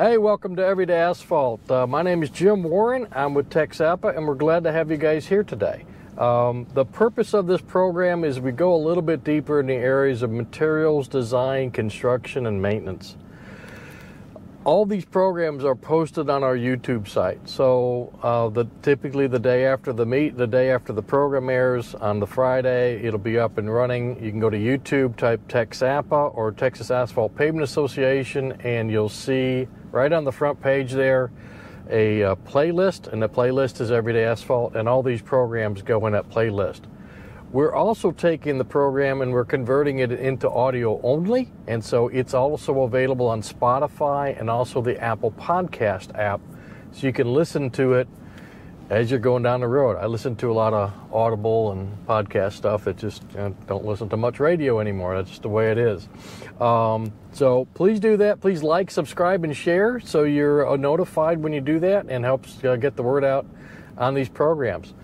Hey, welcome to Everyday Asphalt. Uh, my name is Jim Warren. I'm with TXAPA, and we're glad to have you guys here today. Um, the purpose of this program is we go a little bit deeper in the areas of materials, design, construction, and maintenance. All these programs are posted on our YouTube site. So uh, the, typically the day after the meet, the day after the program airs on the Friday, it'll be up and running. You can go to YouTube, type TXAPA or Texas Asphalt Pavement Association, and you'll see right on the front page there a uh, playlist, and the playlist is Everyday Asphalt, and all these programs go in that playlist. We're also taking the program and we're converting it into audio only, and so it's also available on Spotify and also the Apple Podcast app, so you can listen to it as you're going down the road. I listen to a lot of Audible and podcast stuff. It just know, don't listen to much radio anymore. That's just the way it is. Um, so please do that. Please like, subscribe, and share so you're uh, notified when you do that and helps uh, get the word out on these programs.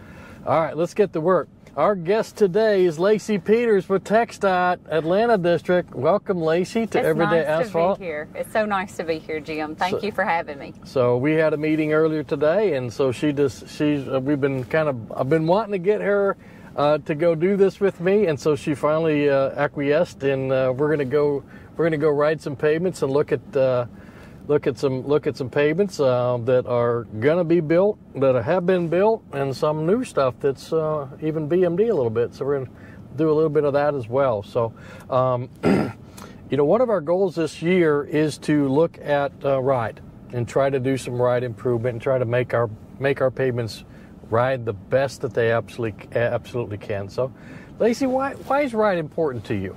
All right, let's get to work. Our guest today is Lacy Peters with TxDOT Atlanta District. Welcome, Lacy, to it's Everyday nice Asphalt. To be here. It's so nice to be here, Jim. Thank So- you for having me. So we had a meeting earlier today, and so she just she's uh, we've been kind of I've been wanting to get her uh, to go do this with me, and so she finally uh, acquiesced, and uh, we're gonna go we're gonna go ride some pavements and look at. Look at some look at some pavements uh, that are gonna be built, that have been built, and some new stuff that's uh, even BMD a little bit. So we're gonna do a little bit of that as well. So, um, you know, one of our goals this year is to look at uh, ride and try to do some ride improvement and try to make our make our pavements ride the best that they absolutely absolutely can. So, Lacy, why why is ride important to you?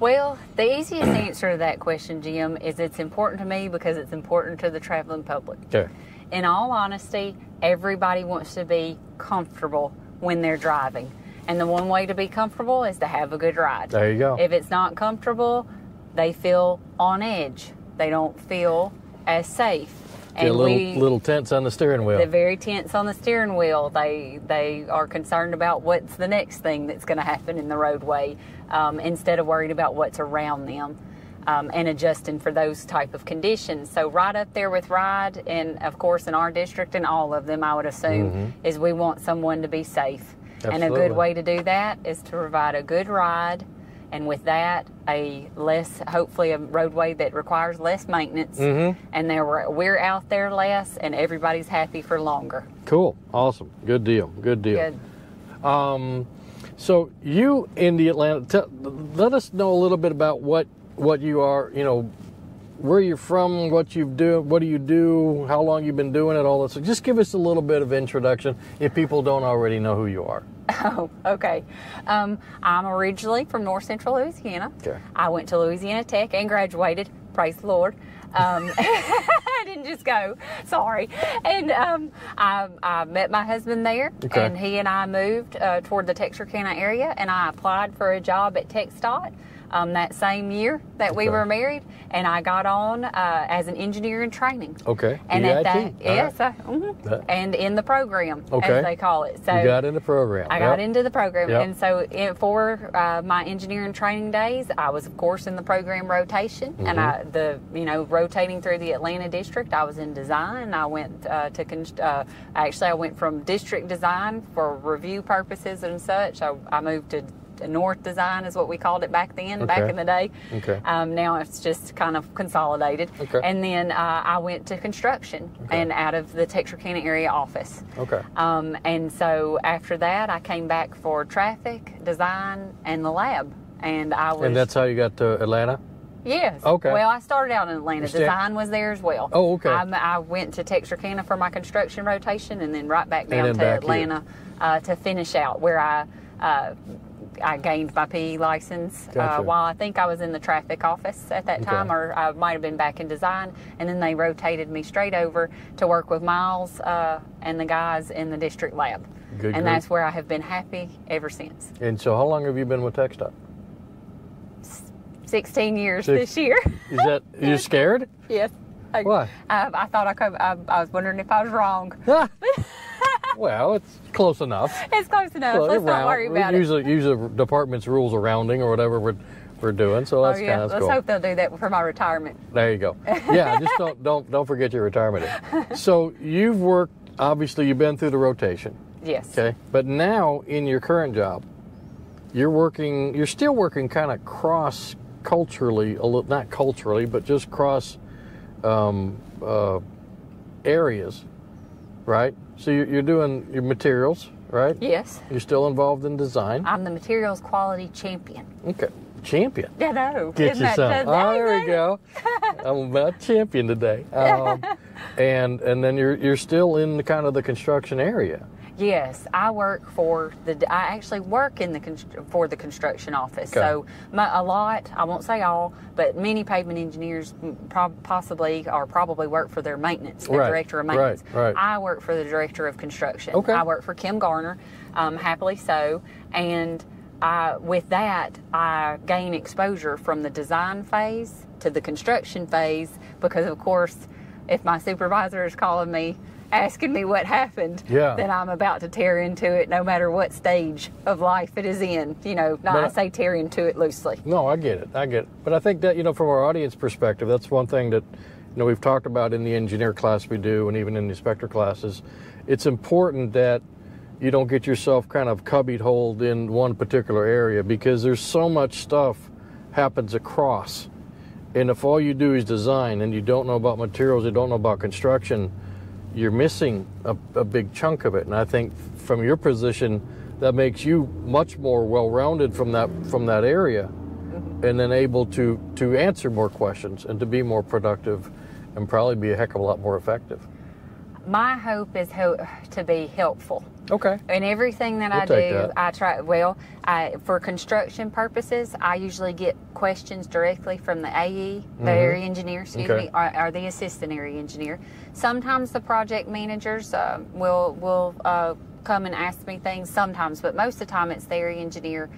Well, the easiest answer to that question, Jim, is it's important to me because it's important to the traveling public. Okay. In all honesty, everybody wants to be comfortable when they're driving. And the one way to be comfortable is to have a good ride. There you go. If it's not comfortable, they feel on edge. They don't feel as safe. Get a little little tense on the steering wheel. They're very tense on the steering wheel. They they are concerned about what's the next thing that's going to happen in the roadway um, instead of worried about what's around them um, and adjusting for those type of conditions. So right up there with ride, and of course in our district and all of them, I would assume is we want someone to be safe, and a good way to do that is to provide a good ride. And with that, a less, hopefully, a roadway that requires less maintenance, and there we're, we're out there less, and everybody's happy for longer. Cool. Awesome. Good deal. Good deal. Good. Um, so you in the Atlanta, tell, let us know a little bit about what what you are. You know, where you're from, what you do, what do you do, how long you've been doing it, all this. So just give us a little bit of introduction if people don't already know who you are. Oh, okay. Um, I'm originally from North Central Louisiana. Okay. I went to Louisiana Tech and graduated. Praise the Lord. Um, I didn't just go. Sorry. And um, I, I met my husband there, Okay. and he and I moved uh, toward the Texarkana area, and I applied for a job at TxDOT. Um, that same year that we Okay. were married, and I got on uh, as an engineer in training. Okay. And at EIT. that, All yes, I, mhm. Yeah. and in the program, Okay. as they call it. So you got in the program. I got into the program, Yep. and so in, for uh, my engineering training days, I was of course in the program rotation, and I Mm-hmm. the you know rotating through the Atlanta district. I was in design. I went uh, to const- uh, actually I went from district design for review purposes and such. I, I moved to North Design is what we called it back then, back in the day. Okay. Um, now it's just kind of consolidated. Okay. And then uh, I went to construction Okay. and out of the Texarkana area office. Okay. Um, and so after that, I came back for traffic, design, and the lab. And I was And that's how you got to Atlanta. yes. Okay. Well, I started out in Atlanta. Understand. Design was there as well. Oh, okay. I, I went to Texarkana for my construction rotation, and then right back down to back. Atlanta uh, to finish out, where I. Uh, I gained my PE license Gotcha. uh, while I think I was in the traffic office at that Okay. time, or I might have been back in design. And then they rotated me straight over to work with Miles uh, and the guys in the district lab. Good and group. that's where I have been happy ever since. And so, how long have you been with TxDOT? 16 years Six- this year. Is that you're scared? yes. Why? I, I thought I could. I, I was wondering if I was wrong. well, it's close enough. it's close enough. Well, Let's not worry about use it. the department's rules of rounding or whatever we're, we're doing. So Oh that's yeah, kind of let's cool. hope they'll do that for my retirement. There you go. Yeah, just don't don't don't forget your retirement. So you've worked. Obviously, you've been through the rotation. Yes. Okay, but now in your current job, you're working. You're still working kind of cross culturally, a little not culturally, but just cross um, uh, areas, right? So you're, you're doing your materials, right? Yes. You're still involved in design. I'm the materials quality champion. Okay, champion. I know. Get Isn't you that some. Oh, there we go. I'm about champion today. Um, and and then you're you're still in the kind of the construction area. Yes, I work for the. I actually work in the for the construction office. Okay. So my, a lot, I won't say all, but many pavement engineers prob- possibly or probably work for their maintenance, the Right, director of right, maintenance. right. I work for the director of construction. Okay. I work for Kim Garner, um, happily so, and I, with that, I gain exposure from the design phase to the construction phase because, of course, if my supervisor is calling me asking me what happened, Yeah. then I'm about to tear into it no matter what stage of life it is in. You know, not But- I say tear into it loosely. No, I get it. I get it. But I think that you know, from our audience perspective, that's one thing that you know we've talked about in the engineer class we do, and even in the inspector classes. It's important that you don't get yourself kind of cubbied holed in one particular area because there's so much stuff happens across. And if all you do is design and you don't know about materials, you don't know about construction, you're missing a, a big chunk of it. And I think from your position, that makes you much more well-rounded from that from that area, mm-hmm. and then able to to answer more questions and to be more productive, and probably be a heck of a lot more effective. My hope is ho- to be helpful. Okay. In everything that We'll I do, that. I try. Well, I, for construction purposes, I usually get questions directly from the AE, the area engineer, excuse Mm-hmm. Okay. me, or, or the assistant area engineer. Sometimes the project managers uh, will will uh, come and ask me things. Sometimes, but most of the time, it's the area engineer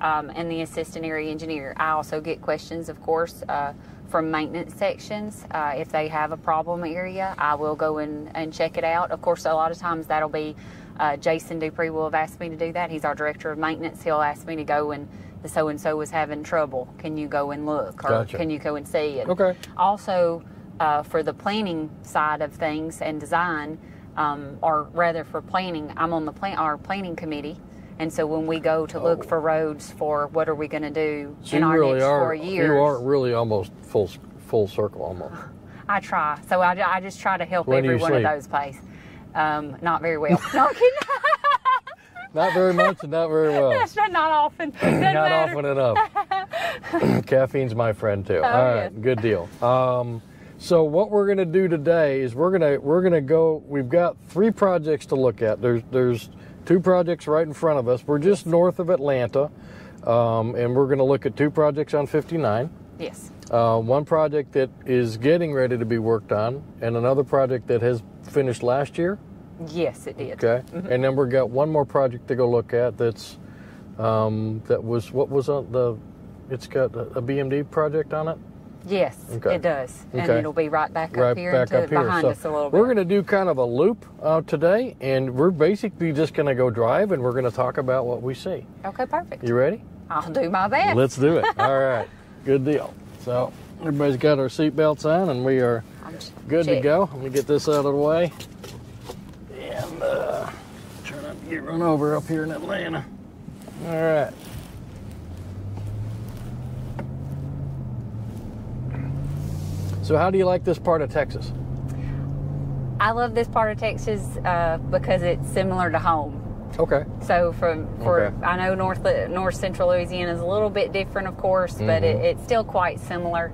um, and the assistant area engineer. I also get questions, of course. Uh, from maintenance sections, uh, if they have a problem area, I will go in and check it out. Of course, a lot of times that'll be uh, Jason Dupree will have asked me to do that. He's our director of maintenance. He'll ask me to go and the so and so was having trouble. Can you go and look, or Gotcha. can you go and see it? Okay. Also, uh, for the planning side of things and design, um, or rather for planning, I'm on the plan our planning committee. And so when we go to look for roads for what are we going to do Oh. So in our really next are four years, you are really almost full full circle almost. I try. So I, I just try to help When every one of those places. Um, not very well. No, I'm kidding. not very much and not very well. That's not not often. Doesn't Not matter. often enough. Caffeine's my friend too. All right, yes. good deal. Um, so what we're going to do today is we're going to we're going to go. We've got three projects to look at. There's there's two projects right in front of us. We're just north of Atlanta, um, and we're going to look at two projects on 59. Yes. Uh, one project that is getting ready to be worked on, and another project that has finished last year. Yes, it did. Okay, and then we've got one more project to go look at. That's um, that was what was on the. It's got a, a BMD project on it. Yes, Okay. it does. And it'll be right back right up here back into up here. behind so us a little bit. we're going to do kind of a loop uh, today, and we're basically just going to go drive, and we're going to talk about what we see. Okay, perfect. You ready? I'll do my best. Let's do it. All right, good deal. So everybody's got our seatbelts on, and we are good to go. Let me get this out of the way, and uh, try not to get run over up here in Atlanta. All right. So, how do you like this part of Texas? I love this part of Texas uh, because it's similar to home. Okay. So from for Okay. I know North North Central Louisiana is a little bit different, of course, but it, Mm-hmm. it's still quite similar.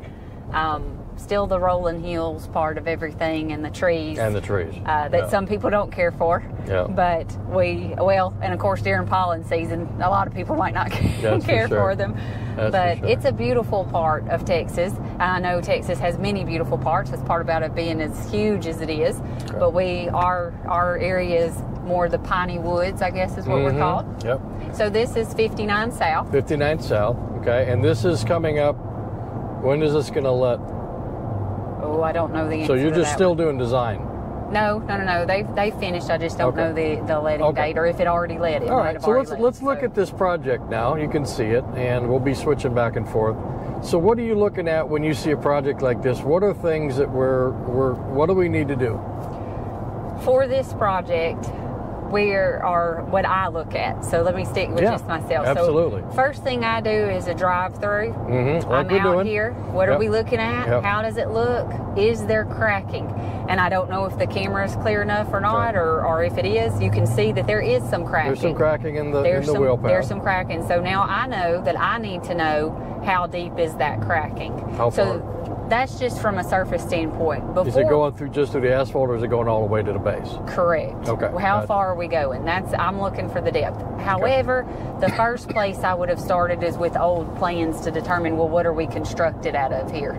Um, still the rolling hills part of everything and the trees. And the trees. uh, that Yeah. some people don't care for. Yeah. But we, well, and of course during pollen season, a lot of people might not That's for care sure. for them. That's for but sure. it's a beautiful part of Texas. I know Texas has many beautiful parts. That's part about it being as huge as it is. But we, our, our area is more the piney woods, I guess is what we're Mhm. called. Yep. So this is 59 South. 59 South. Okay. And this is coming up. When is this going to let? Oh, I don't know the answer So you're just still one. doing design. No, no, no, no. They've they finished. I just don't Okay. know the the letting Okay. date or if it already let. It All right, so let's let, let's look so- at this project now. You can see it, and we'll be switching back and forth. So, what are you looking at when you see a project like this? What are things that we're we're what do we need to do? for this project. We are what I look at. So let me stick with Yeah, just myself. absolutely. So first thing I do is a drive through. Mm-hmm. Like I'm out doing. here. What Yep. are we looking at? Yep. How does it look? Is there cracking? And I don't know if the camera is clear enough or not, Right. or, or if it is. You can see that there is some cracking. There's some cracking in the There's in the some wheel path. there's some cracking. So now I know that I need to know how deep is that cracking. How so far? That's just from a surface standpoint. Before Is it going through just through the asphalt, or is it going all the way to the base? Correct. Okay, How far are we going? That's I'm looking for the depth. However, the first place I would have started is with old plans to determine well what are we constructed out of here.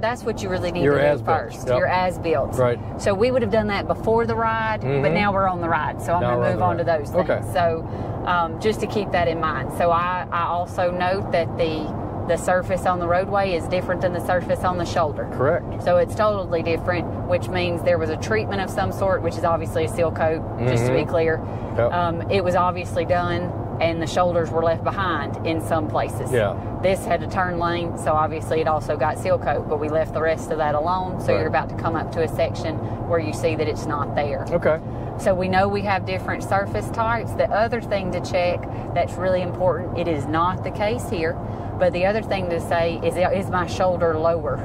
That's what you really need Your to do first. yep. Your as built. Right. So we would have done that before the ride, but Mhm. now we're on the ride. So I'm Now going to move the on to those things. Okay. So um, just to keep that in mind. So I, I also note that the the surface on the roadway is different than the surface on the shoulder. Correct. So it's totally different, which means there was a treatment of some sort, which is obviously a seal coat, just to be Mhm. clear. Yep. Um, it was obviously done, and the shoulders were left behind in some places. Yeah. This had a turn lane, so obviously it also got seal coat, but we left the rest of that alone. So Right. you're about to come up to a section where you see that it's not there. Okay. So we know we have different surface types. The other thing to check that's really important, it is not the case here, but the other thing to say is is my shoulder lower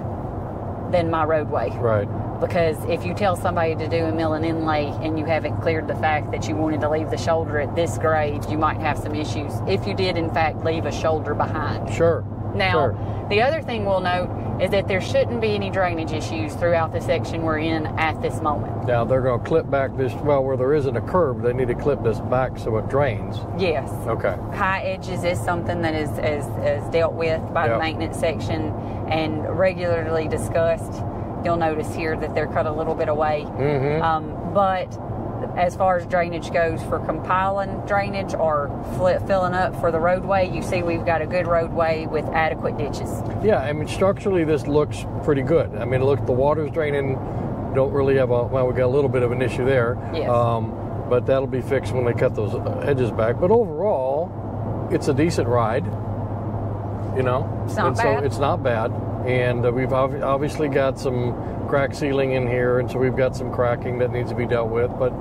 than my roadway? Right. Because if you tell somebody to do a mill and inlay and you haven't cleared the fact that you wanted to leave the shoulder at this grade, you might have some issues. If you did in fact leave a shoulder behind. Sure. Now, Sure. the other thing we'll note is that there shouldn't be any drainage issues throughout the section we're in at this moment. Now they're going to clip back this. Well, where there isn't a curb, they need to clip this back so it drains. Yes. Okay. high edges is something that is, is, is dealt with by Yep. the maintenance section and regularly discussed. You'll notice here that they're cut a little bit away. Mm-hmm. Um, but as far as drainage goes for compiling drainage or fli filling up for the roadway, you see we've got a good roadway with adequate ditches. Yeah, I mean structurally this looks pretty good. I mean, look, the water's draining. Don't really have a well, we got a little bit of an issue there. Yes. Um, but that'll be fixed when they cut those edges back. But overall, it's a decent ride. You know, It's not and bad. so it's not bad. And uh, we've ob- obviously got some crack sealing in here, and so we've got some cracking that needs to be dealt with. But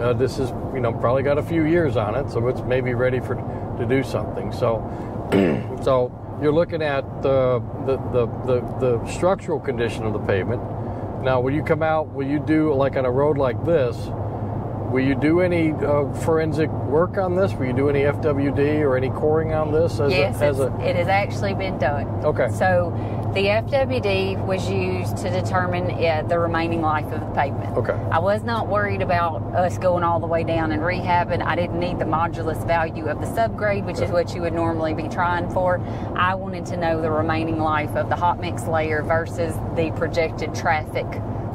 uh, this is, you know, probably got a few years on it, so it's maybe ready for to do something. So, so you're looking at the the, the the the structural condition of the pavement. Now, will you come out? Will you do like on a road like this? Will you do any uh, forensic work on this? Will you do any FWD or any coring on this? As yes, a, as a it has actually been done. okay, So the FWD was used to determine uh, the remaining life of the pavement. okay, I was not worried about us going all the way down and rehabbing. I didn't need the modulus value of the subgrade, which is what you would normally be trying for. I wanted to know the remaining life of the hot mix layer versus the projected traffic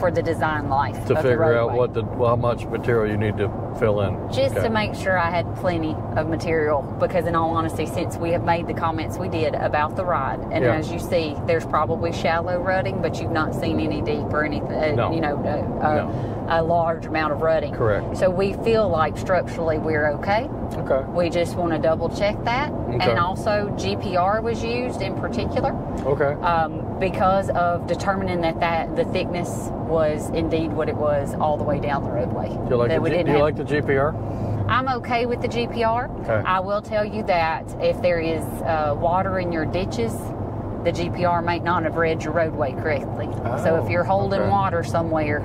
for the design life to figure out what the how much material you need to fill in. Just Okay. to make sure I had plenty of material, because in all honesty, since we have made the comments we did about the ride, and Yeah. as you see, there's probably shallow rutting, but you've not seen any deep or anything, No. you know, uh, uh, No. a large amount of rutting. Correct. So we feel like structurally we're okay. Okay. We just want to double check that. Okay. And also, GPR was used in particular Okay. um, because of determining that, that the thickness was indeed what it was all the way down the roadway. Do you like the G- do you like the GPR? I'm okay with the GPR. Okay. I will tell you that if there is uh, water in your ditches, the GPR might not have read your roadway correctly. so Oh, if you're holding okay. water somewhere,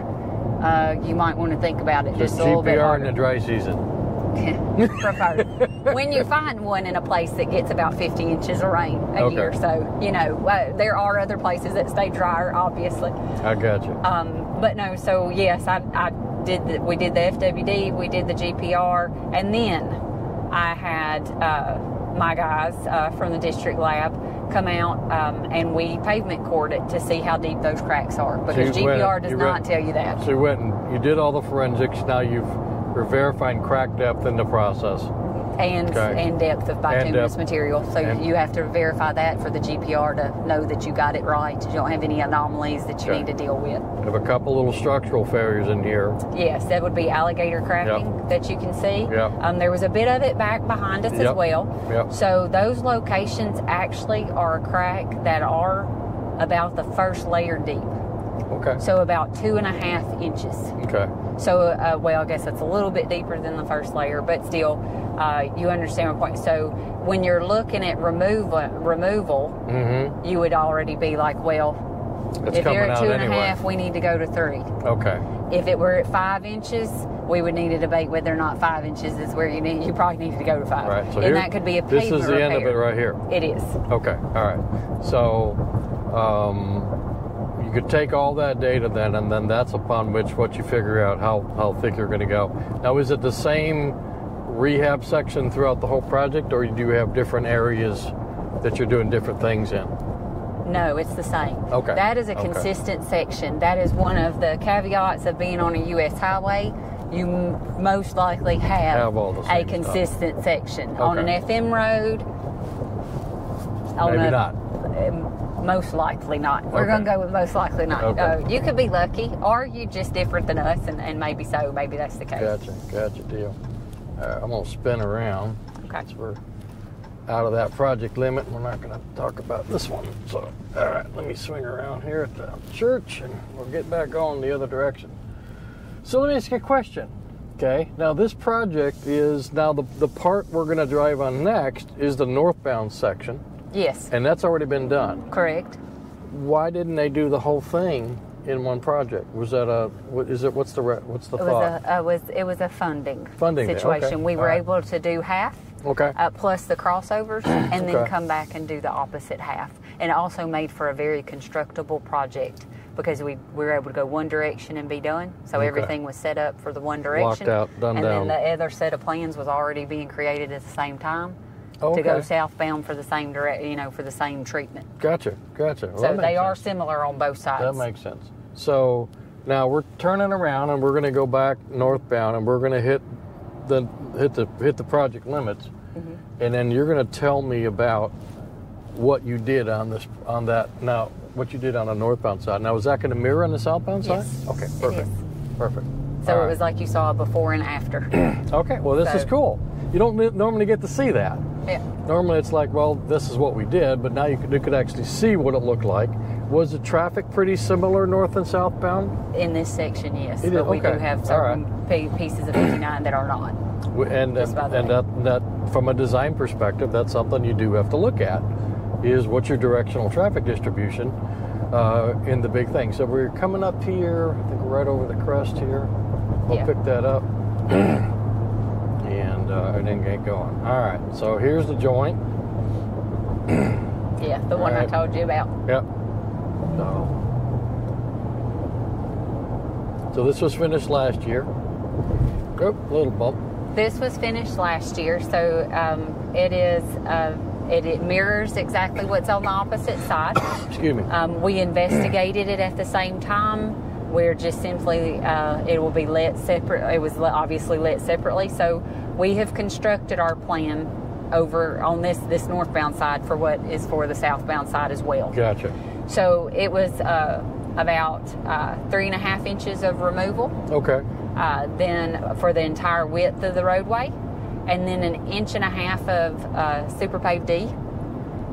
uh, you might want to think about it just, Just a little bit GPR in the dry season. Preferred. when you find one in a place that gets about 50 inches of rain a Okay. year, so you know uh, there are other places that stay drier, obviously. I got you. Um, but no, so yes, I, I did. The, we did the FWD, we did the GPR, and then I had uh, my guys uh, from the district lab come out um, and we pavement cored it to see how deep those cracks are because went- GPR does you not went- tell you that. So you went and you did all the forensics. Now you've you're verifying crack depth in the process. And Okay. and depth of bituminous material. So And- you have to verify that for the GPR to know that you got it right. You don't have any anomalies that you Okay. need to deal with. We have a couple little structural failures in here. Yes, that would be alligator cracking that you can see. Yep. Um, there was a bit of it back behind us as Yep. well. Yep. So those locations actually are a crack that are about the first layer deep. Okay. So about two and a half inches. Okay. So, uh, well, I guess that's a little bit deeper than the first layer, but still, uh, you understand my point. So, when you're looking at removal, removal, Mm-hmm. you would already be like, well, It's if you're at two and a half, anyway. we need to go to three. Okay. If it were at five inches, we would need to debate whether or not five inches is where you need. You probably need to go to five, Right. So and here- that could be a This is the end of it right here. It is. Okay. All right. So, um, you could take all that data then, and then that's upon which what you figure out how how thick you're going to go. Now, is it the same rehab section throughout the whole project, or do you have different areas that you're doing different things in? No, it's the same. Okay. That is a Okay. consistent section. That is one of the caveats of being on a U.S. highway. You m- most likely have, Have a same stuff. consistent section. On an FM road, on Maybe a- not. um, Most likely not. We're Okay. going to go with most likely not. Okay. Uh, you could be lucky, or you just different than us, and, and maybe so. Maybe that's the case. Gotcha. Gotcha. Deal. Right, I'm going to spin around. Okay. Since we're out of that project limit, we're not going to talk about this one. So, all right, let me swing around here at the church and we'll get back on the other direction. So, let me ask you a question. Okay, now this project is now the, the part we're going to drive on next is the northbound section, Yes, and that's already been done. correct. Why didn't they do the whole thing in one project? Was that a, what is it, what's the, what's the It thought? was a uh, was it was a funding Funding deal, okay. situation. We were right. able to do half. okay. uh, plus the crossovers, and then come back and do the opposite half. And also made for a very constructible project because we, we were able to go one direction and be done. So Okay. everything was set up for the one direction. out, done and down. then the other set of plans was already being created at the same time Oh, to go southbound for the same direct, you know, for the same treatment. Gotcha, gotcha. Well, so they are similar on both sides. That makes sense. So now we're turning around and we're going to go back northbound and we're going to hit the hit the hit the project limits, Mm-hmm. and then you're going to tell me about what you did on this on that now what you did on the northbound side. Now is that going to mirror on the southbound Yes, side? Okay, perfect, perfect. so All it right. was like you saw a before and after. okay. Well, this is cool. You don't normally get to see that. Yeah. Normally it's like, well, this is what we did, but now you could, you could actually see what it looked like. Was the traffic pretty similar north and southbound? In this section, yes. It but is, we do have certain p- pieces of 59 that are not. And and, the and way. that that from a design perspective, that's something you do have to look at. Is what's your directional traffic distribution uh, in the big thing? So we're coming up here. I think right over the crest here. We'll Yeah. pick that up. and uh, and then get going. All right. So here's the joint. Yeah, the one Right. I told you about. Yep. So, so this was finished last year. Oop, little bump. This was finished last year, so um, it is. Uh, it, it mirrors exactly what's on the opposite side. Excuse me. Um, we investigated it at the same time. We're just simply, uh, it will be let separate. It was obviously let separately. So we have constructed our plan over on this this northbound side for what is for the southbound side as well. Gotcha. So it was uh, about uh, three and a half inches of removal. Okay. uh, then for the entire width of the roadway, and then an inch and a half of uh, Superpave D,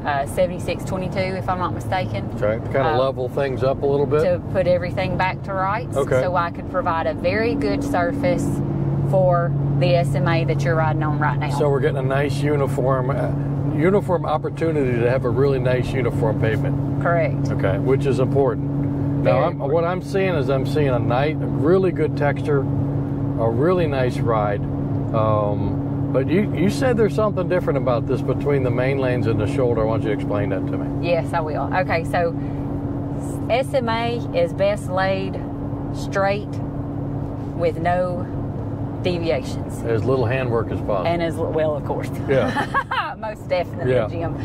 uh, 7622 if I'm not mistaken, Okay. To kind of Um, level things up a little bit. to put everything back to rights, Okay. so I could provide a very good surface for the SMA that you're riding on right now. So we're getting a nice uniform, uh, uniform opportunity to have a really nice uniform pavement. Correct. Okay, which is important. Now, I'm, important. what I'm seeing is I'm seeing a nice, a really good texture, a really nice ride. Um, but you, you said there's something different about this between the main lanes and the shoulder. I want you to explain that to me. Yes, I will. Okay, so SMA is best laid straight with no deviations. As little handwork as possible. And as well, of course. yeah. Most definitely, Yeah. Jim.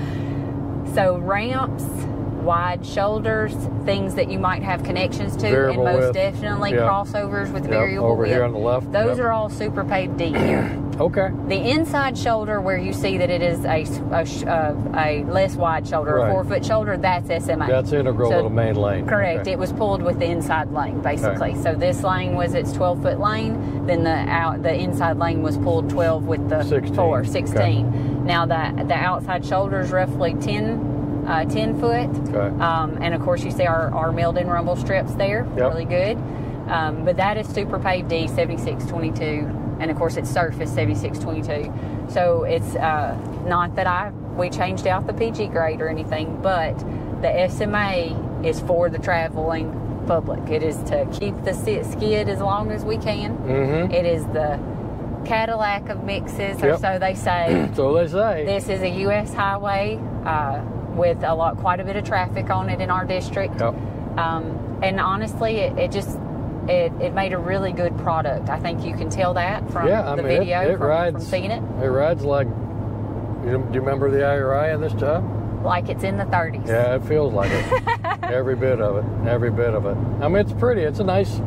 So ramps wide shoulders, things that you might have connections to, Variable and most width. definitely crossovers with Yep, variable over width. here on the left. Those Yep. are all Superpave D here. Okay. The inside shoulder, where you see that it is a, a, uh, a less wide shoulder, Right. a four foot shoulder, that's SMA. That's integral So- to the main lane. Correct. Okay. It was pulled with the inside lane, basically. So this lane was its 12 foot lane. Then the out the inside lane was pulled 12 with the 16. four, Okay. Now the the outside shoulder is roughly 10, uh, 10 foot. Okay. Um, and of course, you see our, our milled in rumble strips there. Yep. Really good. Um, but that is Superpave D 7622. And of course, it's surface 7622. So it's uh, not that I we changed out the PG grade or anything, but the SMA is for the traveling public. It is to keep the skid as long as we can. Mhm. It is the Cadillac of mixes, or Yep. so they say. So they say. This is a U.S. highway uh, with a lot, quite a bit of traffic on it in our district. Yep. Um, and honestly, it, it just it, it made a really good product. I think you can tell that from yeah, I the mean, it- video it, from, rides. from seeing it. It rides like. You, do you remember the IRI in this job? Like it's in the 30s. Yeah, it feels like it. every bit of it. Every bit of it. I mean, it's pretty. It's a nice.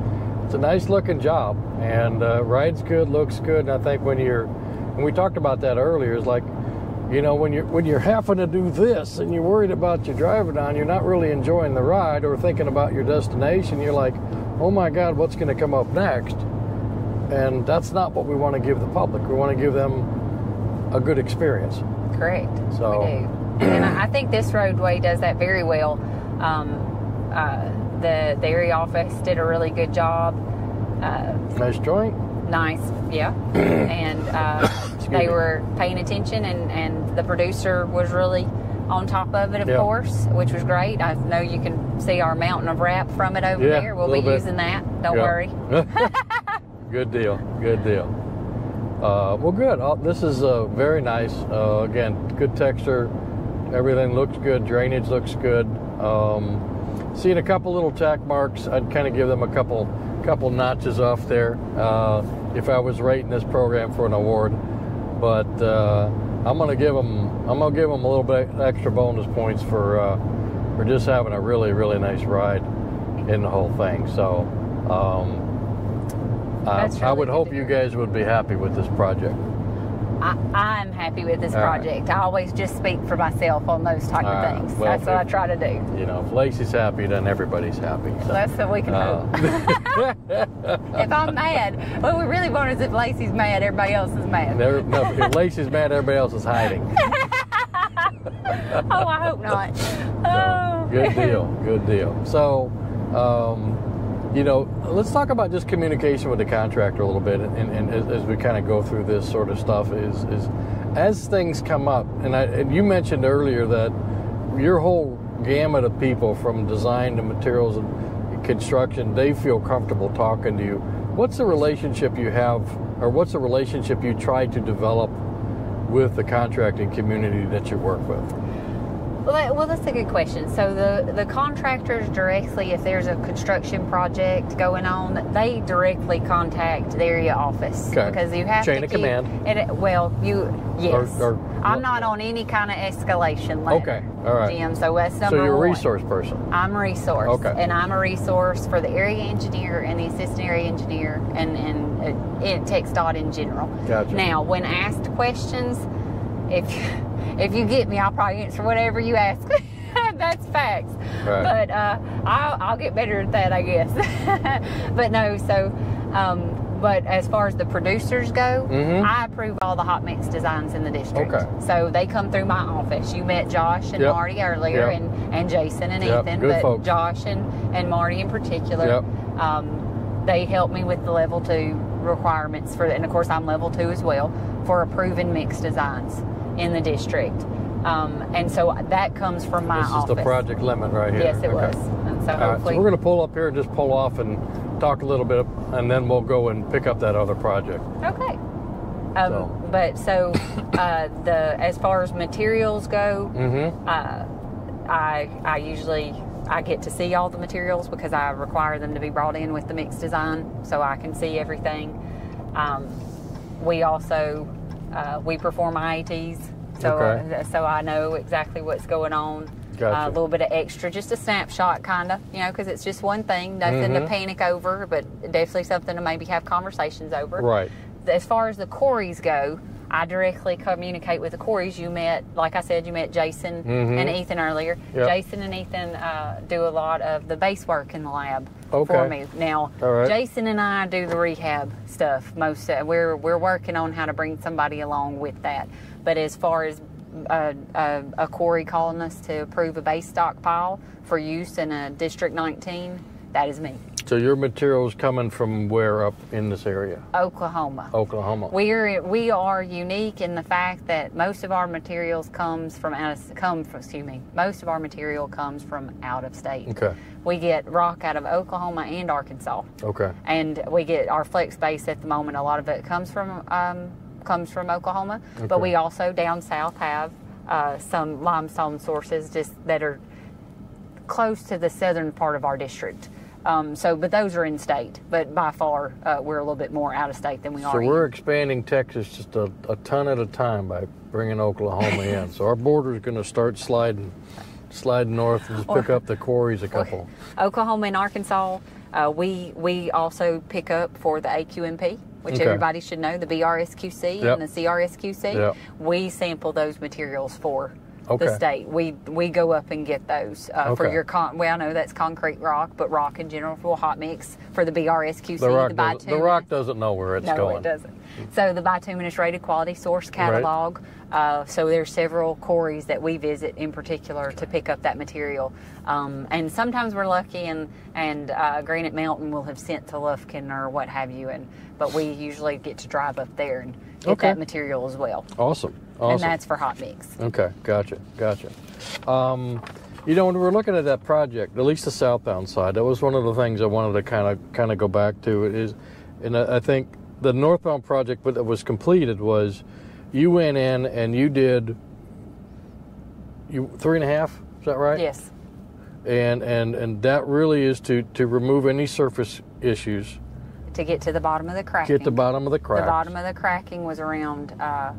It's a nice looking job, and uh, rides good, looks good. And I think when you're, and we talked about that earlier, is like, you know, when you're when you're having to do this and you're worried about your driving on, you're not really enjoying the ride or thinking about your destination. You're like, oh my God, what's going to come up next? And that's not what we want to give the public. We want to give them a good experience. Correct. So- we do. and I think this roadway does that very well. Um, uh, the the area office did a really good job. Uh, Nice joint. nice, yeah. and uh, they me. were paying attention, and, and the producer was really on top of it, of Yeah. course, which was great. I know you can see our mountain of RAP from it over Yeah, there. We'll be bit. using that. Don't Yeah. worry. good deal. Good deal. Uh, well, good. Uh, this is uh, very nice. Uh, again, good texture. Everything looks good. Drainage looks good. Um, seeing a couple little tack marks. I'd kind of give them a couple couple notches off there uh, if I was rating this program for an award. But uh, I'm gonna give them. I'm gonna give them a little bit extra bonus points for uh, for just having a really really nice ride in the whole thing. So. Um, uh, That's I would hope you guys would be happy with this project. I, I'm happy with this All right. project. I always just speak for myself on those type All of right. things. Well, That's what I try to do. You know, if Lacy's happy, then everybody's happy. So, That's what we can hope. uh, if I'm mad, what we really want is if Lacy's mad, everybody else is mad. never, no, if Lacy's mad, everybody else is hiding. oh, I hope not. So, Oh. good deal. Good deal. So, um, you know, let's talk about just communication with the contractor a little bit, and, and as, as we kind of go through this sort of stuff, is is as things come up, and, I, and you mentioned earlier that your whole gamut of people, from design to materials and construction, they feel comfortable talking to you. What's the relationship you have, or what's the relationship you try to develop with the contracting community that you work with? Well, well, that's a good question. So the the contractors directly, if there's a construction project going on, they directly contact the area office Okay. because you have Chain to of keep command. It, well, you yes. or- I'm not on any kind of escalation ladder. Okay, all right. Jim. So that's number so you're a resource person. I'm a resource. Okay. And I'm a resource for the area engineer and the assistant area engineer and, and uh, in TXDOT in general. Gotcha. Now, when asked questions, if if you get me, I'll probably answer whatever you ask. That's facts. Right. But uh, I'll, I'll get better at that, I guess. but no, so. Um, but as far as the producers go, Mhm. I approve all the hot mix designs in the district. Okay. So they come through my office. You met Josh and Yep. Marty earlier, Yep. and, and Jason and Yep, Ethan, good but folks. Josh and, and Marty in particular. Um, they help me with the level two requirements for, and of course I'm level two as well for approving mix designs in the district. Um, and so that comes from my office this is the project limit right here. Yes, it Okay. was. And so right, so we're going to pull up here and just pull off and talk a little bit, and then we'll go and pick up that other project. okay. Um, So. But so uh, the as far as materials go, Mm-hmm. uh, I I usually I get to see all the materials because I require them to be brought in with the mix design, so I can see everything. Um, we also uh, we perform IATs, so Okay. uh, so I know exactly what's going on Gotcha. a little bit of extra, just a snapshot, kind of, you know, because it's just one thing, nothing to Mhm. panic over, but definitely something to maybe have conversations over. Right. As far as the quarries go, I directly communicate with the quarries. You met, like I said, you met Jason Mhm. and Ethan earlier. Yep. Jason and Ethan uh, do a lot of the base work in the lab Okay. for me. Now, right. Jason and I do the rehab stuff. Most uh, we're we're working on how to bring somebody along with that. But as far as uh, a, a quarry calling us to approve a base stockpile for use in a District 19, that is me, So your material is coming from where up in this area? Oklahoma. Oklahoma. We're we are unique in the fact that most of our materials comes from out of come from excuse me most of our material comes from out of state. Okay. We get rock out of Oklahoma and Arkansas, Okay. and we get our flex base at the moment. A lot of it comes from um, comes from Oklahoma, but we also down south have uh, some limestone sources just that are close to the southern part of our district. Um, so, but those are in state. But by far, uh, we're a little bit more out of state than we So are. So we're expanding Texas just a, a ton at a time by bringing Oklahoma in. So our border is going to start sliding, sliding north and just pick up the quarries a couple. Oklahoma and Arkansas, uh, we we also pick up for the AQMP, which Okay. everybody should know, the BRSQC Yep. and the CRSQC. Yep. We sample those materials for Okay. the state. We we go up and get those uh, for your con. Well, I know that's concrete rock, but rock in general for hot mix for the BRSQC. The rock, the doesn't, the rock doesn't know where it's No, going. it doesn't. So the bituminous rated quality source catalog. Uh, so there's several quarries that we visit in particular to pick up that material, um, and sometimes we're lucky and and uh, Granite Mountain will have sent to Lufkin or what have you, and but we usually get to drive up there and get Okay. that material as well, Awesome. And that's for hot mix. Okay, gotcha, gotcha. Um, you know, when we were looking at that project, at least the southbound side, that was one of the things I wanted to kind of kind of go back to. Is, and I, I think the northbound project that was completed was you went in and you did you three and a half. Is that right? Yes, And and and that really is to to remove any surface issues, to get to the bottom of the cracking. To get the bottom of the cracks. The bottom of the cracking was around uh,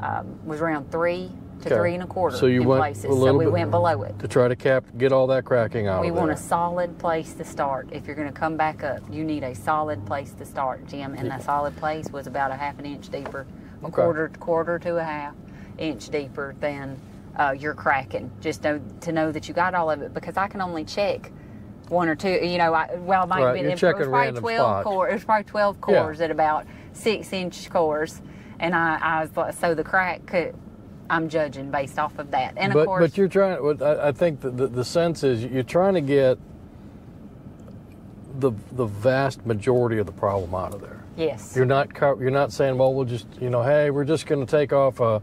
um, was around three to Okay. three and a quarter So you in went places. So we went below it. to try to cap get all that cracking out We want there. a solid place to start. If you're going to come back up, you need a solid place to start, Jim. And that solid place was about a half an inch deeper, a Okay. quarter quarter to a half inch deeper than uh, you're cracking. Just know, to know that you got all of it because I can only check one or two. You know, I, well, it might Right, have been it was probably twelve cores. It was probably twelve Yeah. cores at about six inch cores, and I, I was like, so the crack could. I'm judging based off of that, and but of course, but you're trying. I, think the, the the sense is you're trying to get the the vast majority of the problem out of there. yes, You're not you're not saying, well, we'll just you know, hey, we're just going to take off a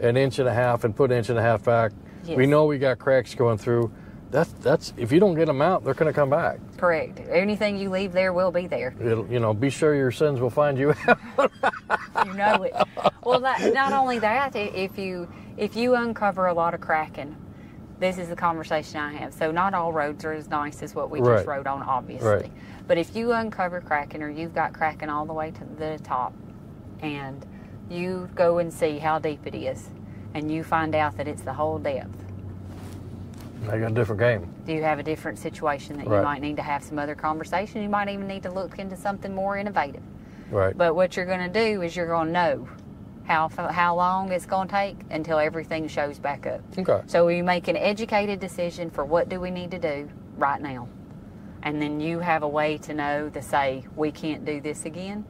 an inch and a half and put an inch and a half back. We know we got cracks going through. That's that's if you don't get them out, they're going to come back. correct. Anything you leave there will be there. It'll, you know, be sure your sins will find you out. you know it. Well, that, not only that, if you if you uncover a lot of cracking, this is the conversation I have. So not all roads are as nice as what we Right. just rode on, obviously. Right. But if you uncover cracking, or you've got cracking all the way to the top, and you go and see how deep it is, and you find out that it's the whole depth, I got a different game. do you have a different situation that you Right. might need to have some other conversation? You might even need to look into something more innovative. Right. But what you're going to do is you're going to know how how long it's going to take until everything shows back up. okay. So we make an educated decision for what do we need to do right now, and then you have a way to know to say we can't do this again.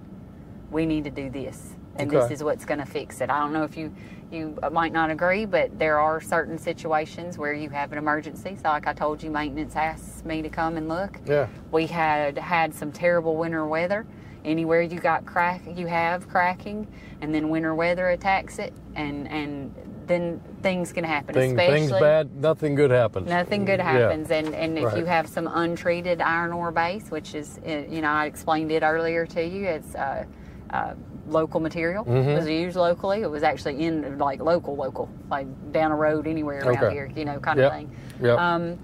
We need to do this, and this is what's going to fix it. I don't know if you you might not agree, but there are certain situations where you have an emergency. So, like I told you, maintenance asked me to come and look Yeah. we had had some terrible winter weather anywhere you got crack you have cracking and then winter weather attacks it and and then things can happen Thing, especially things bad, nothing good happens. nothing good Yeah. happens and and if you have some untreated iron ore base which is you know i explained it earlier to you it's uh, uh, local material Mhm. it was used locally it was actually in like local local like down a road anywhere around Okay. here you know kind Yep. of thing Yep. um,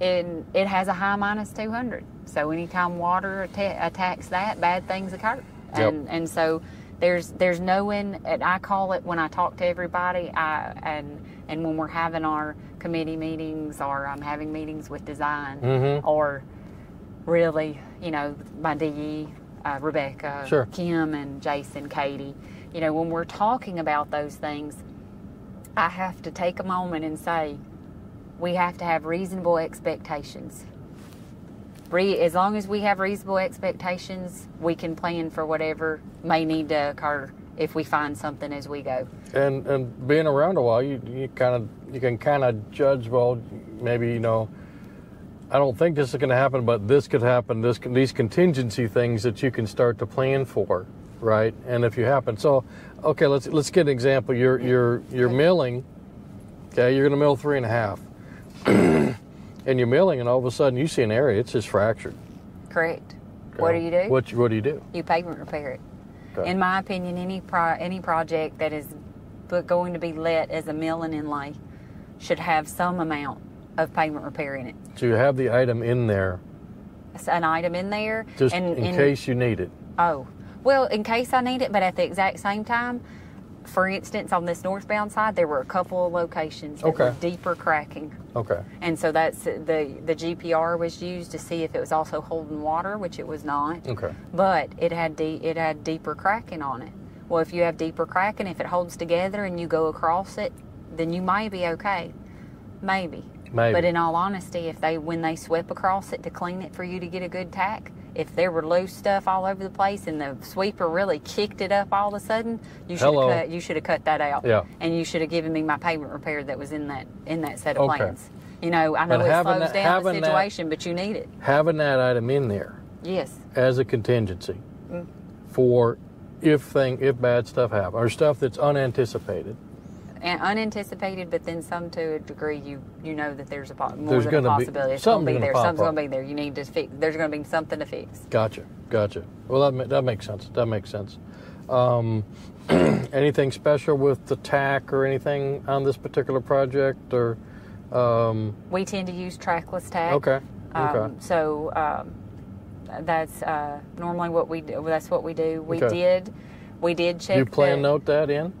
and it has a high minus 200. So anytime water atta- attacks that, bad things occur. Yep. And and so there's there's knowing, and I call it when I talk to everybody, I, and and when we're having our committee meetings or I'm having meetings with design Mhm. or really, you know, my DE, uh, Rebecca, Sure. Kim, and Jason, Katie. You know, when we're talking about those things, I have to take a moment and say, we have to have reasonable expectations. Re- as long as we have reasonable expectations, we can plan for whatever may need to occur if we find something as we go. And and being around a while, you you kind of you can kind of judge. Well, maybe you know. I don't think this is going to happen, but this could happen. This can, these contingency things that you can start to plan for, right? And if you happen, so okay, let's let's get an example. You're you're you're milling. Okay, you're going to mill three and a half, and you're milling, and all of a sudden you see an area, it's just fractured. Correct. What do you do? What what do you do? you pavement repair it. Okay. In my opinion, any pro- any project that is going to be let as a mill and inlay should have some amount of pavement repair in it. So you have the item in there It's an item in there, just and, in and- case you need it. Oh, well, in case I need it, but at the exact same time, for instance, on this northbound side, there were a couple of locations that Okay. were deeper cracking. Okay. And so that's the the GPR was used to see if it was also holding water, which it was not. Okay. But it had de- it had deeper cracking on it. Well, if you have deeper cracking, if it holds together and you go across it, then you might be okay. Maybe. Maybe. But in all honesty, if they when they sweep across it to clean it for you to get a good tack, if there were loose stuff all over the place and the sweeper really kicked it up all of a sudden, you should Hello. have cut you should have cut that out. Yeah. And you should have given me my pavement repair that was in that in that set of Okay. plans. You know, I know But it slows that- down the having that- situation, but you need it. Having that item in there Yes. as a contingency Mm. for if thing if bad stuff happens or stuff that's unanticipated. And unanticipated, but then some to a degree you you know that there's a po- more There's than a gonna be- possibility. It's going to be there. Something's going to be there. You need to fix. There's going to be something to fix. Gotcha. Gotcha. Well, that that makes sense. That makes sense. Um, anything special with the tack or anything on this particular project or? Um, We tend to use trackless tack. okay. Okay. Um, so um, that's uh, normally what we do. That's what we do. We Okay. did. We did check. you plan the, note that in?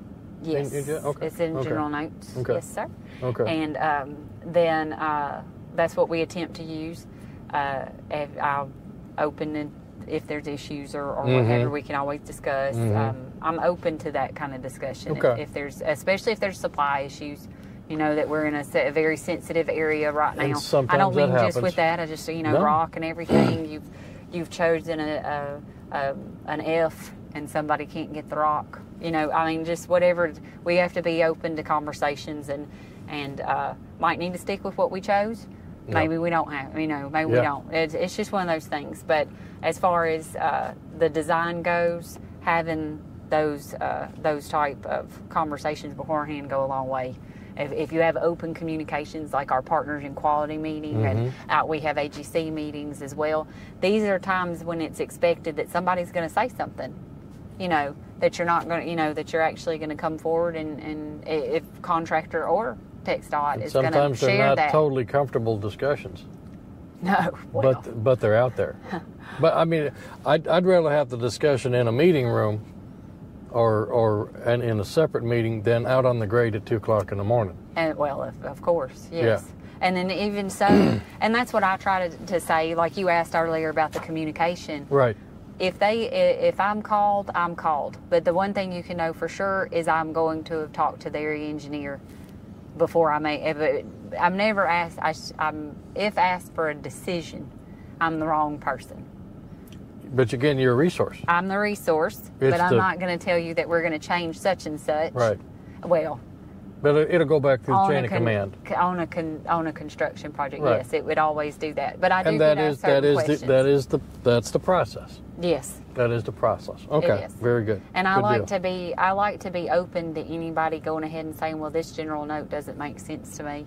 Yes. you? Okay. It's in Okay. general notes. Okay. Yes, sir. Okay. And um, then uh, that's what we attempt to use. Uh, if I'll open it if there's issues or, or Mhm. whatever, we can always discuss. Mhm. Um, I'm open to that kind of discussion. If, Okay. if there's, especially if there's supply issues, you know that we're in a, se- a very sensitive area right now. And now. I don't mean just with that. I just you know No. rock and everything. You've you've chosen a, a, a an F and somebody can't get the rock. You know, I mean, just whatever. We have to be open to conversations and and uh, might need to stick with what we chose. Yeah. Maybe we don't have. You know, maybe Yeah. we don't. It's, it's just one of those things. But as far as uh, the design goes, having those uh, those type of conversations beforehand go a long way. If, if you have open communications, like our partners in quality meeting, and Mm-hmm. out we have AGC meetings as well. These are times when it's expected that somebody's going to say something. You know that you're not going to. You know that you're actually going to come forward and and if contractor or TxDOT And is going to sometimes they're share not that. totally comfortable discussions. no, well, but but they're out there. but I mean, I'd, I'd rather have the discussion in a meeting room, or or and in a separate meeting than out on the grade at two o'clock in the morning. And well, of, of course, yes. And then even so, and that's what I try to, to say. Like you asked earlier about the communication. Right. If they, if I'm called, I'm called. But the one thing you can know for sure is I'm going to have talked to their engineer before I may. It, I'm never asked. I, I'm if asked for a decision, I'm the wrong person. But again, you're a resource. I'm the resource, It's but I'm the- not going to tell you that we're going to change such and such. Right. Well, But it, it'll go back through the chain a of con- command. on a con- on a construction project. Right. Yes, it would always do that. But I do And that is that is the, that is the that's the process. yes. That is the process. Okay. Very good. And I Good like deal. to be I like to be open to anybody going ahead and saying, well, this general note doesn't make sense to me,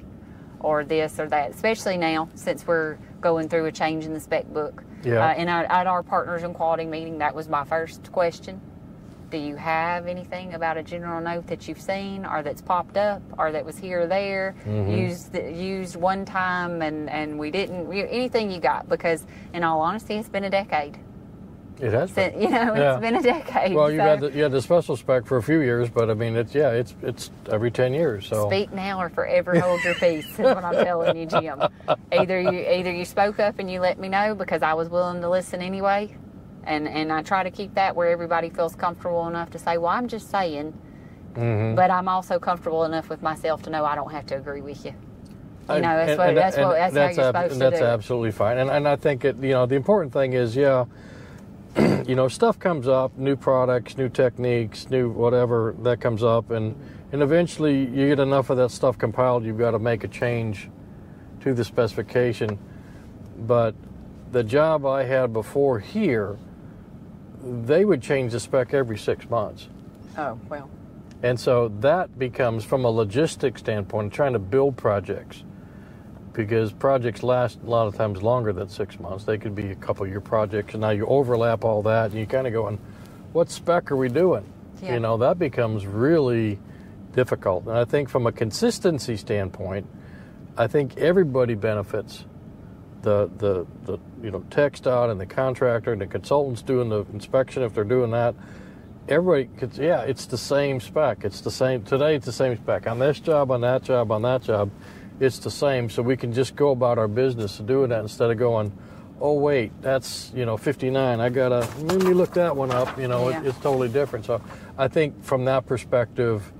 or this or that. Especially now since we're going through a change in the spec book. Yeah. Uh, and at, at our partners in quality meeting, that was my first question. Do you have anything about a general note that you've seen, or that's popped up, or that was here or there, Mm-hmm. used used one time, and and we didn't anything you got? Because in all honesty, it's been a decade. It has been. you know, Yeah. it's been a decade. Well, you so had the, you had the special spec for a few years, but I mean, it's yeah, it's it's every ten years. So Speak now or forever hold your peace. Is what I'm telling you, Jim. Either you either you spoke up and you let me know because I was willing to listen anyway, and and I try to keep that where everybody feels comfortable enough to say, well, I'm just saying, Mhm. but I'm also comfortable enough with myself to know I don't have to agree with you. You I- know, that's and- what and- that's and what that's, how you're ab- supposed and to that's do. it. absolutely fine. And and I think it. You know, the important thing is, yeah, you know, stuff comes up, new products, new techniques, new whatever that comes up, and and eventually you get enough of that stuff compiled, you've got to make a change to the specification. But the job I had before here, they would change the spec every six months. Oh well. And so that becomes, from a logistics standpoint, trying to build projects, because projects last a lot of times longer than six months. They could be a couple year projects, and now you overlap all that, and you kind of going, what spec are we doing? Yeah. You know, that becomes really difficult. And I think from a consistency standpoint, I think everybody benefits. The, the, the you know TxDOT and the contractor and the consultants doing the inspection if they're doing that. Everybody could yeah it's the same spec. It's the same today it's the same spec. On this job on that job on that job it's the same. So we can just go about our business doing that instead of going oh wait that's you know 59 i gotta let me look that one up you know Yeah. it, it's totally different. So i think from that perspective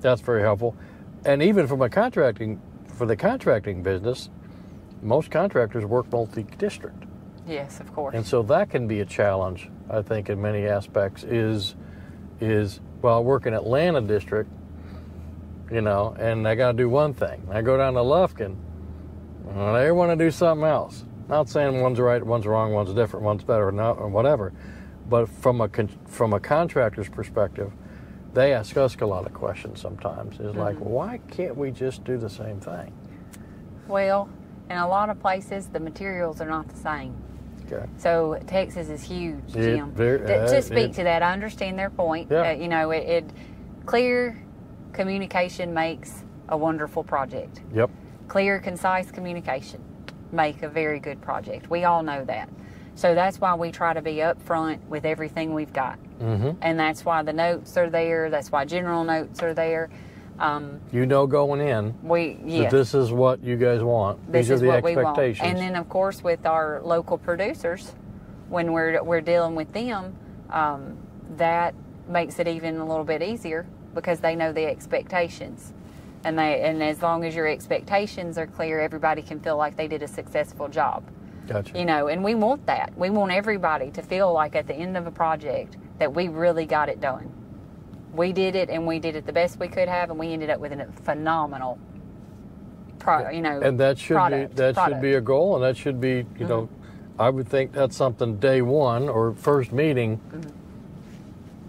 that's very helpful. And even from a contracting for the contracting business most contractors work multi-district Yes, of course. and so that can be a challenge, I think, in many aspects. Is is well, I work in Atlanta district, you know, and I got to do one thing. I go down to Lufkin, and they want to do something else. Not saying one's right, one's wrong, one's different, one's better, or not, or whatever. But from a con- from a contractor's perspective, they ask us a lot of questions sometimes. It's like, mm-hmm. why can't we just do the same thing? well, in a lot of places, the materials are not the same. Okay. So Texas is huge, It Jim. very- to, uh, to speak it- to that, I understand their point. Yeah. Uh, you know, it, it clear communication makes a wonderful project. Yep. Clear, concise communication make a very good project. We all know that. So that's why we try to be upfront with everything we've got, Mm-hmm. and that's why the notes are there. That's why general notes are there. Um, You know going in we that this is what you guys want. this These are is the what we want. And then, of course, with our local producers, when we're we're dealing with them, um, that makes it even a little bit easier because they know the expectations, and they and as long as your expectations are clear, everybody can feel like they did a successful job. gotcha. You know, and we want that. We want everybody to feel like at the end of a project that we really got it done. We did it, and we did it the best we could have, and we ended up with a phenomenal, pro, you know, and that should product, be that should product. Mm-hmm. be a goal, and that should be you know, I would think that's something day one or first meeting.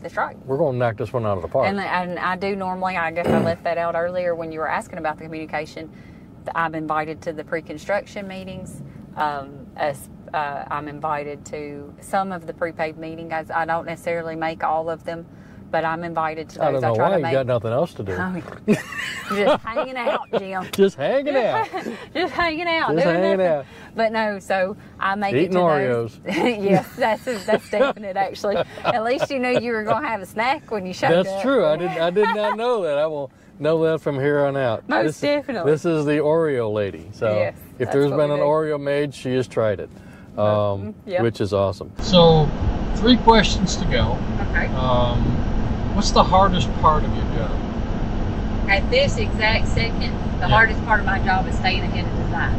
That's right. We're going to knock this one out of the park. And, and I do normally, I guess I left that out earlier when you were asking about the communication. I'm invited to the pre construction meetings. Um, as, uh, I'm invited to some of the prepave meetings. I, I don't necessarily make all of them, but I'm invited to those. I don't know try why to you make. got nothing else to do. You're just hanging out, Jim. Just hanging out, just hanging out, Just doing hanging nothing. out. But no, so I make Eating it to those. Oreos. yes, that's that's definite. Actually, at least you knew you were going to have a snack when you showed up. That's true. I did I did not know that. I will know that from here on out. Most this, definitely. This is the Oreo lady. So Yes, if there's been an do. Oreo made, she has tried it, um, yep. which is awesome. So, three questions to go. Okay. Um, what's the hardest part of your job? At this exact second, the Yeah. hardest part of my job is staying ahead of design.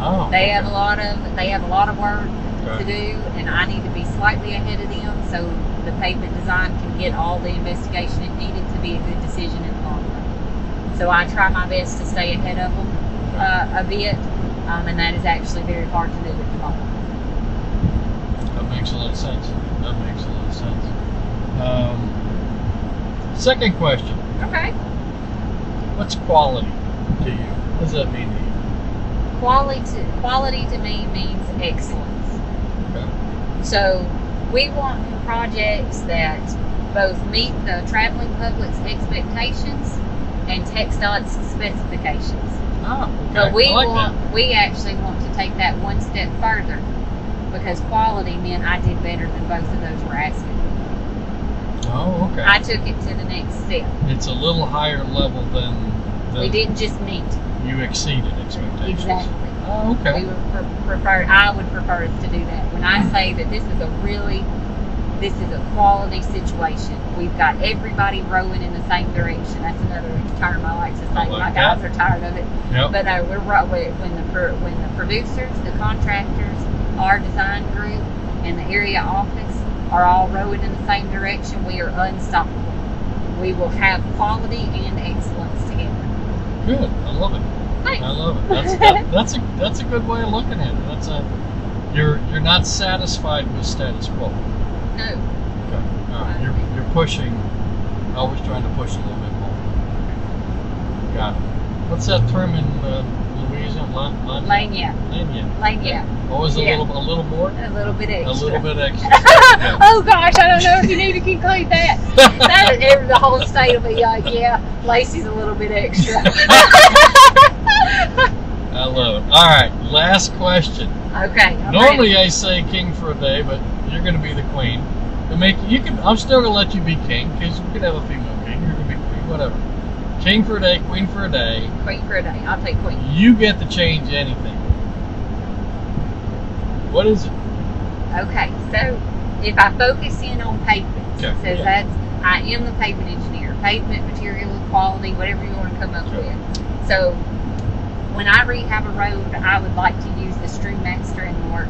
Oh, They have a lot of they have a lot of work to do, and I need to be slightly ahead of them so the pavement design can get all the investigation it needed to be a good decision in the long run. So I try my best to stay ahead of them uh, a bit, um, and that is actually very hard to do at the moment. That makes a lot of sense. That makes a lot of sense. Um, second question: Okay. What's quality to you? What does that mean to you? Quality to, quality to me means excellence. Okay. So we want projects that both meet the traveling public's expectations and TxDOT's specifications. Ah, okay. But we like want we actually want to take that one step further because quality meant I did better than both of those were asking. Oh, okay. I took it to the next step. it's a little higher level than, We didn't just meet. you exceeded expectations. Exactly. Oh, okay. We would pre- prefer. I would prefer us to do that. When I say that this is a really, this is a quality situation. We've got everybody rowing in the same direction. That's another term I like to say. Like My that. guys are tired of it. Yep. But uh, we're when when the when the producers, the contractors, our design group, and the area office are all rowing in the same direction, we are unstoppable. We will have quality and excellence together. Good. I love it. Thanks. I love it. That's that, that's a that's a good way of looking at it. That's a you're you're not satisfied with status quo. No. Okay. All right. You're you're pushing. Always trying to push a little bit more. Got it. What's that term in uh, Lan- lan- lagniappe. lagniappe. lagniappe. What was a Yeah. little a little more? A little bit extra. A little bit extra. Oh, yeah. oh gosh, I don't know if you need to include that. the whole state will be like, yeah, Lacy's a little bit extra. I love it. All right. Last question. okay. I'm Normally I say king for a day, but you're going to be the queen. To make you can, I'm still going to let you be king because we could have a female king. You're going to be queen, whatever. King for a day, queen for a day. queen for a day. I'll take queen. You get to change anything. What is it? Okay, so if I focus in on pavement, Okay, so yeah. that's I am the pavement engineer, pavement material quality, whatever you want to come up Sure. with. So when I rehab a road, I would like to use the Streumaster in the work.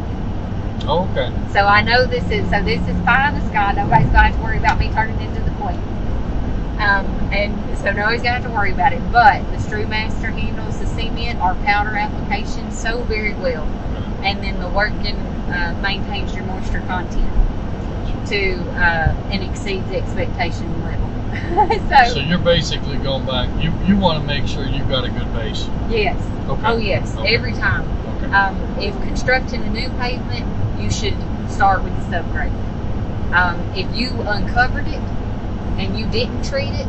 Okay. So I know this is so this is pie in the sky. Nobody's got to worry about me turning into the queen. Um, and so nobody's got to worry about it. But the Streumaster handles the cement or powder application so very well, and then the working uh, maintains your moisture content to uh, and exceeds the expectation level. So so you're basically going back. You you want to make sure you've got a good base. yes, Okay. oh yes, Okay. every time. Okay. Um, if constructing a new pavement, you should start with the subgrade. Um, if you uncovered it and you didn't treat it,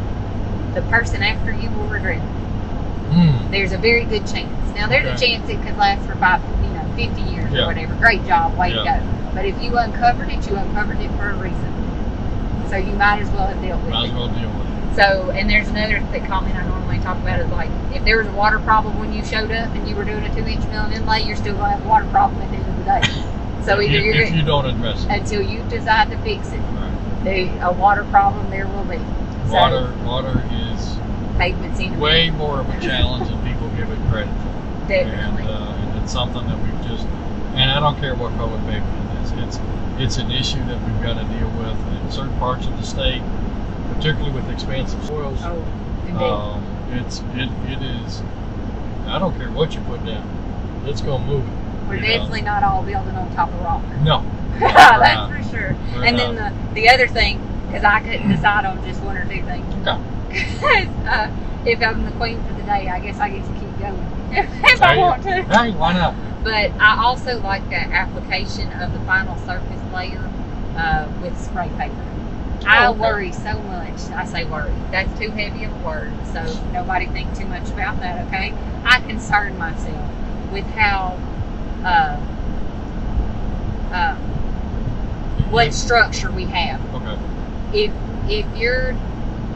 the person after you will regret it. Hmm. There's a very good chance. Now, there's Okay. a chance it could last for five, you know, 50 years Yeah. or whatever. Great job, way Yeah. to go. But if you uncovered it, you uncovered it for a reason. So you might as well have dealt with Might as it. well deal with it. So, and there's another th- comment I normally talk about is like, if there was a water problem when you showed up and you were doing a two inch mill and inlay, you're still going to have a water problem at the end of the day. So either if, you're if you don't address it. until you decide to fix it, Right. The, a water problem there will be. So, Water water is pavement's in way more of a challenge than people give it credit for. Definitely. And, uh, and it's something that we've just, and I don't care what color pavement it is, it's, it's an issue that we've got to deal with in certain parts of the state, particularly with expansive soils. oh, indeed. Um, it's, it, it is, I don't care what you put down, it's gonna move it. We're you know? definitely not all building on top of rock. No. That's for sure. And then the, the other thing, because I couldn't decide on just one or two things. Okay. uh, if I'm the queen for the day, I guess I get to keep going if I want to. Hey, why not? But I also like the application of the final surface layer uh, with spray paver. I Oh, okay. worry so much. I say worry. That's too heavy of a word. So nobody think too much about that, okay? I concern myself with how uh, uh, what structure we have. Okay. If if you're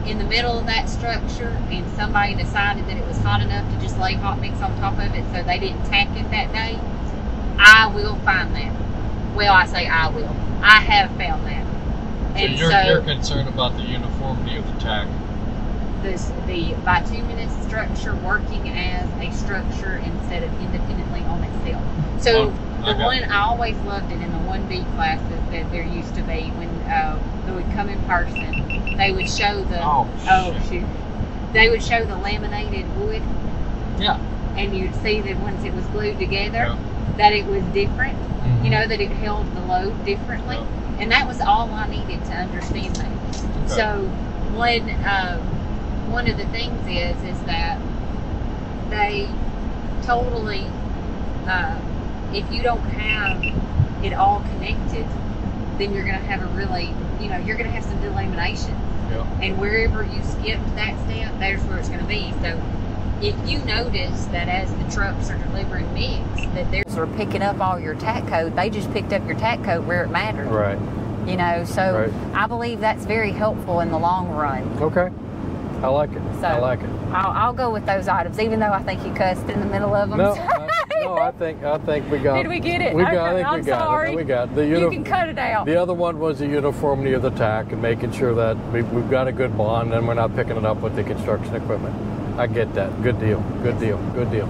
in the middle of that structure and somebody decided that it was hot enough to just lay hot mix on top of it so they didn't tack it that day, I will find that. Well, I say I will. I have found that. So And you're, so, you're concerned about the uniformity of the tack. this, the bituminous structure working as a structure instead of independently on itself. So Oh, the one I always loved it in the one B classes that there used to be when uh, they would come in person. They would show the Oh, oh shoot, they would show the laminated wood, Yeah. and you'd see that once it was glued together, Yeah. that it was different. Mhm. You know that it held the load differently, Yeah. and that was all I needed to understand that. Okay. So one um, one of the things is is that they totally uh, if you don't have it all connected, then you're going to have a really you know you're going to have some delamination, Yeah. and wherever you skip that step, there's where it's going to be. So if you notice that as the trucks are delivering mix, that they're picking up all your tack coat. They just picked up your tack coat where it mattered. Right. You know, so Right. I believe that's very helpful in the long run. Okay. I like it. So I like it. I'll, I'll go with those items, even though I think you cussed in the middle of them. No, I, no, I think I think we got. Did we get it? We got. I Okay, think we I'm got sorry. it. We got the you can cut it out. The other one was the uniformity of the tack and making sure that we, we've got a good bond and we're not picking it up with the construction equipment. I get that. Good deal. Good deal. Good deal.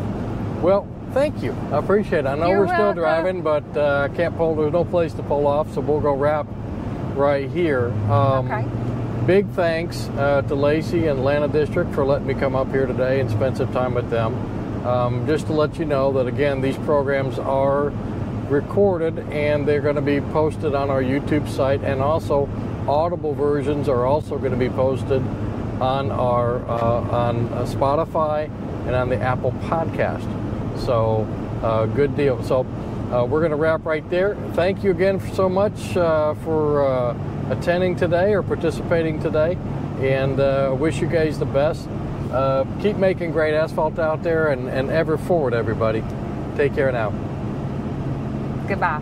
Well, thank you. I appreciate it. I know You're we're still driving, but uh, I can't pull. There's no place to pull off, so we'll go wrap right here. Um, Okay. Big thanks uh, to Lacy and Atlanta District for letting me come up here today and spend some time with them. Um, just to let you know that again, these programs are recorded and they're going to be posted on our YouTube site, and also audible versions are also going to be posted on our uh, on uh, Spotify and on the Apple Podcast. So, uh, good deal. So, uh, we're going to wrap right there. Thank you again so much uh, for uh, attending today or participating today, and wish you guys the best. Uh, keep making great asphalt out there and, and ever forward, everybody. Take care now. Goodbye.